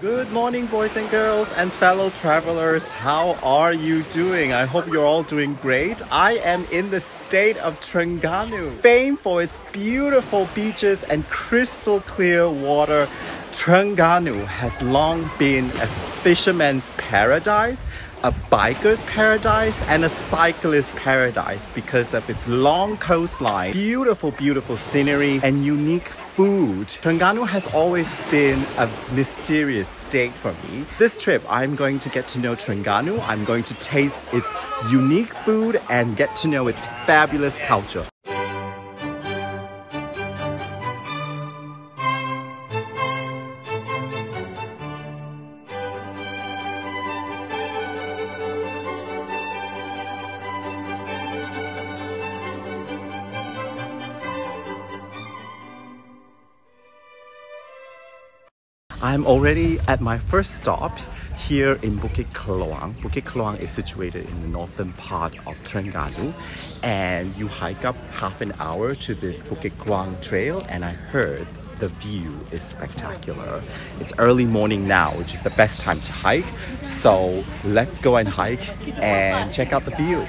Good morning, boys and girls and fellow travelers. How are you doing? I hope you're all doing great. I am in the state of Terengganu, famed for its beautiful beaches and crystal clear water. Terengganu has long been a fisherman's paradise a biker's paradise and a cyclist paradise because of its long coastline, beautiful, beautiful scenery, and unique food. Terengganu has always been a mysterious state for me. This trip, I'm going to get to know Terengganu. I'm going to taste its unique food and get to know its fabulous culture. I'm already at my first stop here in Bukit Keluang. Bukit Keluang is situated in the northern part of Terengganu and you hike up half an hour to this Bukit Keluang trail and I heard the view is spectacular. It's early morning now, which is the best time to hike. So let's go and hike and check out the view.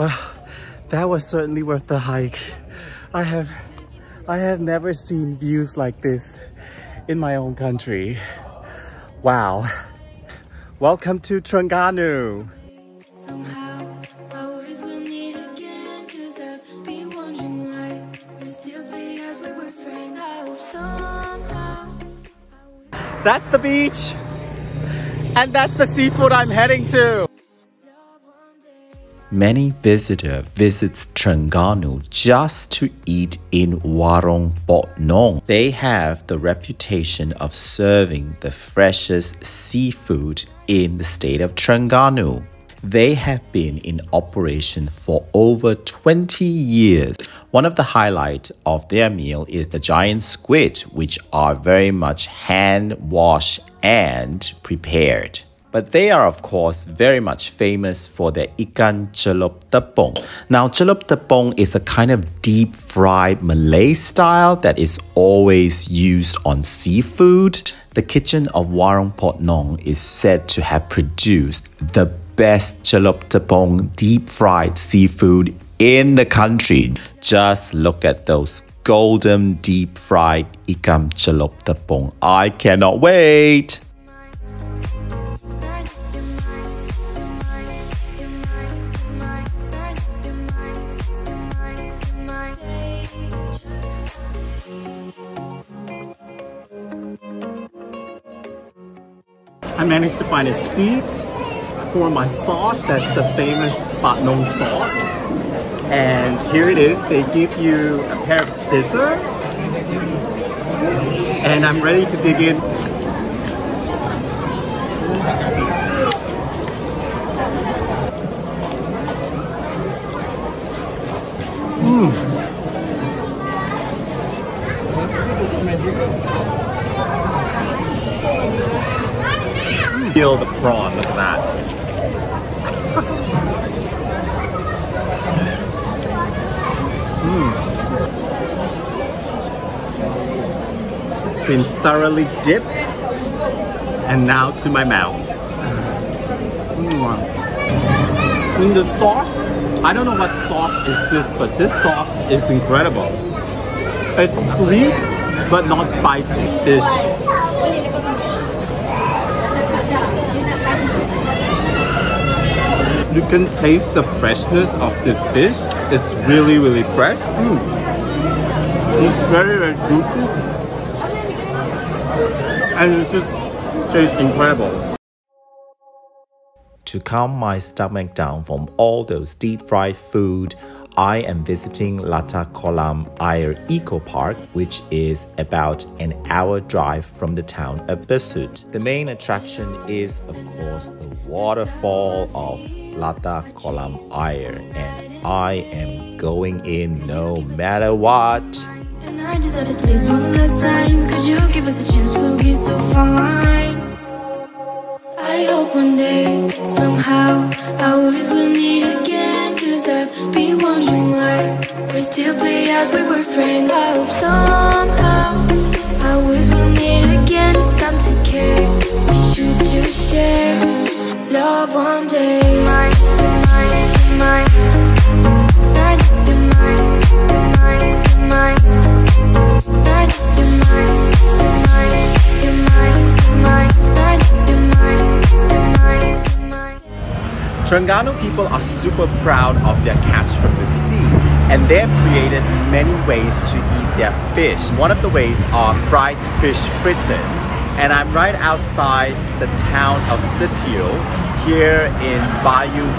Well, that was certainly worth the hike. I have, I have never seen views like this in my own country. Wow. Welcome to Terengganu. That's the beach. And that's the seafood I'm heading to. Many visitors visit Terengganu just to eat in Warung Pok Nong. They have the reputation of serving the freshest seafood in the state of Terengganu. They have been in operation for over 20 years. One of the highlights of their meal is the giant squid, which are very much hand washed and prepared. But they are, of course, very much famous for their ikan celup tepung. Now, celup tepung is a kind of deep fried Malay style that is always used on seafood. The kitchen of Warung Pok Nong is said to have produced the best celup tepung deep fried seafood in the country. Just look at those golden deep fried ikan celup tepung. I cannot wait! Managed to find a seat for my sauce. That's the famous Pok Nong sauce. And here it is. They give you a pair of scissors. And I'm ready to dig in. Mmm. Feel the prawn, look at that. mm. It's been thoroughly dipped and now to my mouth. Mm. In the sauce, I don't know what sauce is this, but this sauce is incredible. It's sweet, but not spicy fish. You can taste the freshness of this fish. It's really, really fresh. Mm. It's very, very juicy. And it just tastes incredible. To calm my stomach down from all those deep fried food, I am visiting Lata Kolam Air Eco Park, which is about an hour drive from the town of Besut. The main attraction is, of course, the waterfall of Lata Kolam Air, and I am going in no matter what. And I have it please one last time. Could you give us a chance? We'll be so fine. I hope one day, somehow, will meet again Cause I've been wondering why we still play as we were friends I hope somehow, will meet again It's time to care, we should just share Love one day, Terengganu people are super proud of their catch from the sea and they've created many ways to eat their fish. One of the ways are fried fish fritted and I'm right outside the town of Setiu here in Bayu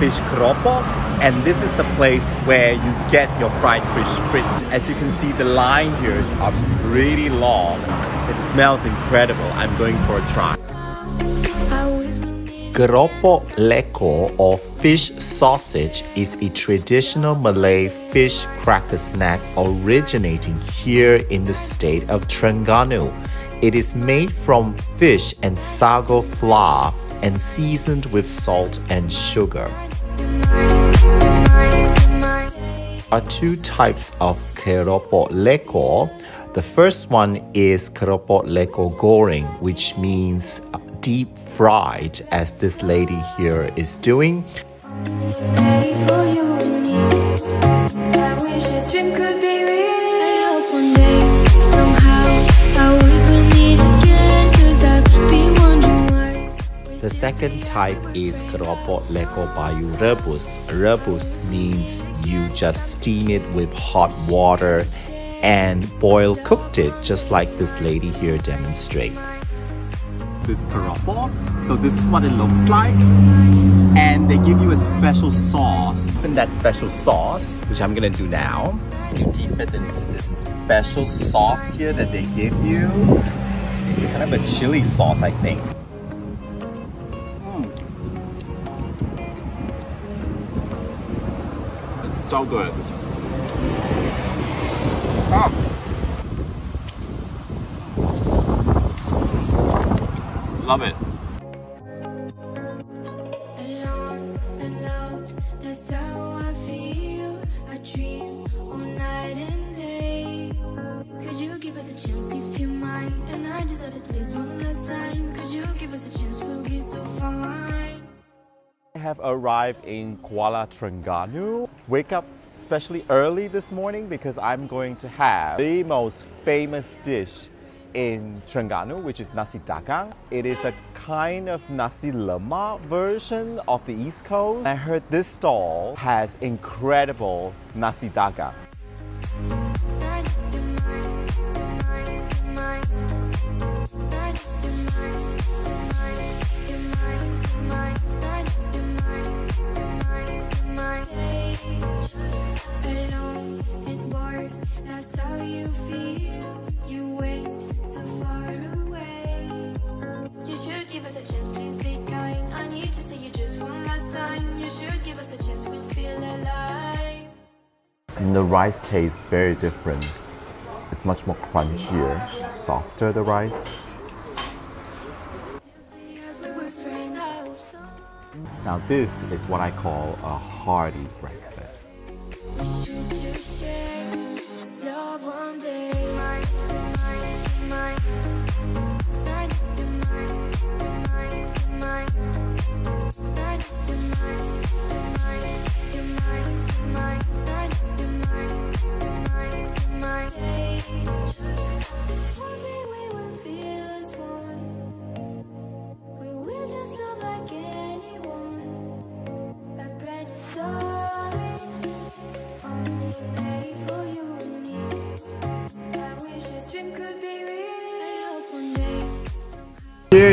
Fish Keropok and this is the place where you get your fried fish fritted. As you can see the line here is uh, really long. It smells incredible. I'm going for a try. Keropok lekor or fish sausage is a traditional Malay fish cracker snack originating here in the state of Terengganu. It is made from fish and sago flour and seasoned with salt and sugar. There are two types of keropok lekor. The first one is keropok lekor goreng, which means deep fried as this lady here is doing. The second type is keropok lekor bayu rebus. Rebus means you just steam it with hot water and boil cooked it just like this lady here demonstrates this keropok. So this is what it looks like. And they give you a special sauce. And that special sauce, which I'm gonna do now, you dip it into this special sauce here that they give you. It's kind of a chili sauce, I think. Mm. It's so good. Oh. I love it. I have arrived in Kuala Terengganu. Wake up especially early this morning because I'm going to have the most famous dish in Terengganu, which is nasi dagang. It is a kind of nasi lemak version of the East Coast. I heard this stall has incredible nasi dagang. And the rice tastes very different. It's much more crunchier, softer the rice. Now this is what I call a hearty breakfast.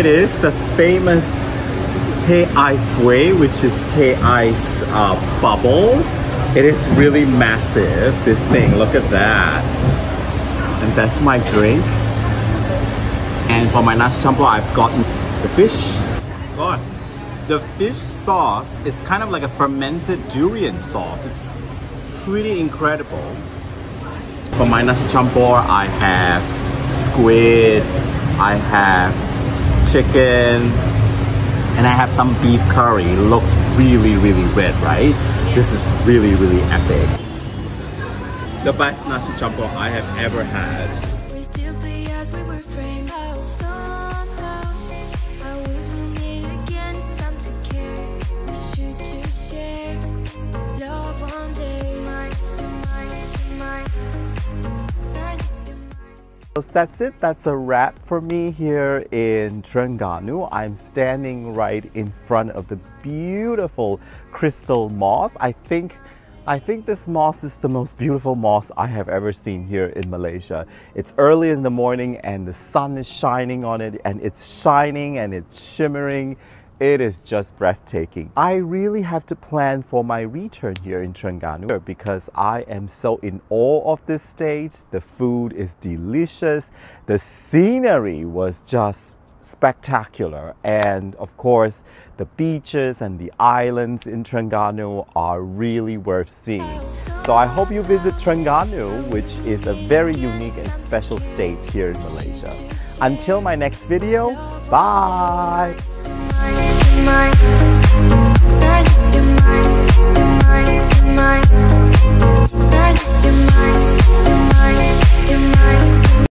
It is, the famous Teh Ice Bue, which is Teh Ice uh, bubble. It is really massive, this thing. Look at that. And that's my drink. And for my nasi campur, I've gotten the fish. God, the fish sauce is kind of like a fermented durian sauce. It's pretty incredible. For my nasi campur, I have squid, I have chicken, and I have some beef curry. It looks really, really red, right? This is really, really epic. The best nasi campur I have ever had. That's it. That's a wrap for me here in Terengganu. I'm standing right in front of the beautiful crystal mosque. I think I think this mosque is the most beautiful mosque I have ever seen here in Malaysia. It's early in the morning and the sun is shining on it and it's shining and it's shimmering it is just breathtaking. I really have to plan for my return here in Terengganu because I am so in awe of this state. The food is delicious. The scenery was just spectacular. And of course, the beaches and the islands in Terengganu are really worth seeing. So I hope you visit Terengganu, which is a very unique and special state here in Malaysia. Until my next video, bye! You're mine, you're mine, you're mine